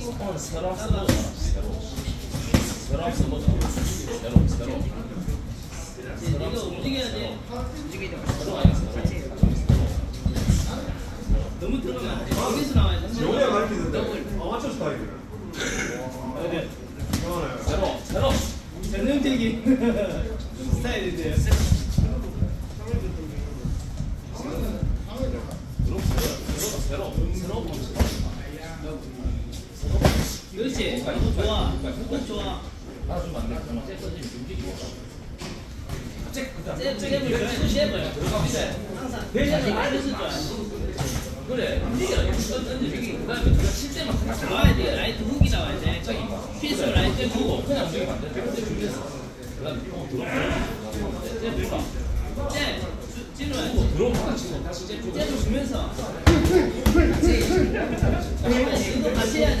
오늘 새로 써보자 새로 새로 써보자 새로 새로 이거. 새로 아니야 새로 너무 들어가면 안 돼. 여기서 나와야 돼. 영희가 가르치는데 아마추어 스타일. 이거는 새로 새로 전형적인 스타일인데. 새로 새로 그렇지. 이거 좋아. 이거 좋아. 나좀 안돼 그만 잽 던지면 움직이고 잽 그다 잽, 잽을 항상. 잽을 라이트 좋아해. 그래. 움직여라 던던지 그다음에 네가 칠 때만 그냥 나와야 돼. 라이트 훅이 나와야 돼. 필수 라이트 훅. 주고 그냥 움직이면 안돼 어 들어 잽 들어가 잽. 주고 들어오면 다시 잽 주면서. 같이. 이거 같이 해야지.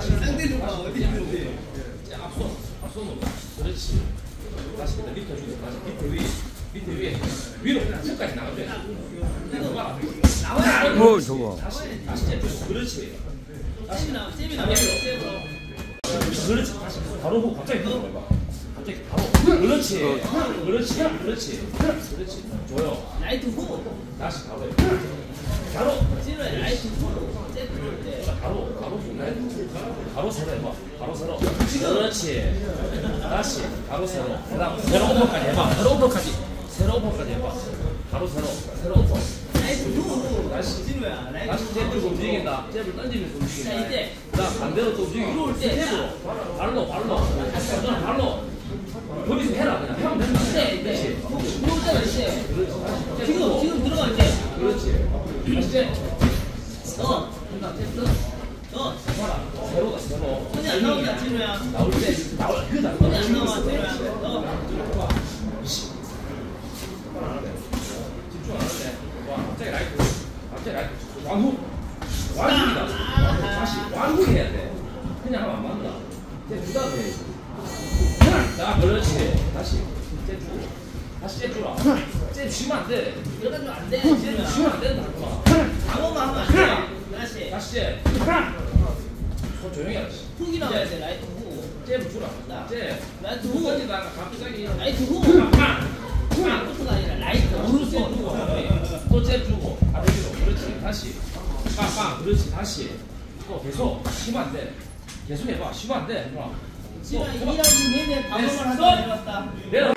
상대를 봐. 어디 있는지. 이제 앞손 앞손으로 그렇지 다시 밑에 밑에 다시 밑에 위 밑에 위에 위로 끝까지 돼 이거 봐 나와야 저거. 다시 잽 주고 그렇지 나와. 잽이 나와. 잽으로. 그렇지 다시 바로 보고 갑자기 들어 해봐 갑자기 바로 그렇지 그렇지 그렇지 그렇지 줘요 라이트 후. 다시 바로 해 바로 찔러야 라이트 후. 바로 세로 해봐. 바로 세로. 그렇지. 다시 바로 세로. 그다음 세로 오버까지 해봐. 세로 오버까지. 세로 오버까지 해봐. 바로 세로. 세로 오버. 다시. 다시 들고 움직인다. 잽을 던지면서 움직인다. 그다음 반대로 또 움직이고 들어올 때. 잽으로. 발로 발로. 그다음 발로. 거기서 해라 그냥. 하면 된다 이때. 그렇지. 들어올 때가 이때. 그렇지. 지금 지금 들어갈 때. 그렇지. 다시 잽 어. 그다음 잽 던져 어. 어. 훅이 나와야 돼. 라이트 훅. 잽 라이트 훅. 훅. 던지다가. 갑자기 라이트 훅. 빵빵 부터가 아니라 라이트 오른손. 또잽 주고 앞뒤로. 그렇지. 다시. 빵빵 그렇지. 다시. 또 계속. 쉬면 안돼. 계속 해봐. 쉬면 안돼. 누나. 지금 또 해봐. 2라운드 내내 네, 하다. 내려왔다. 내려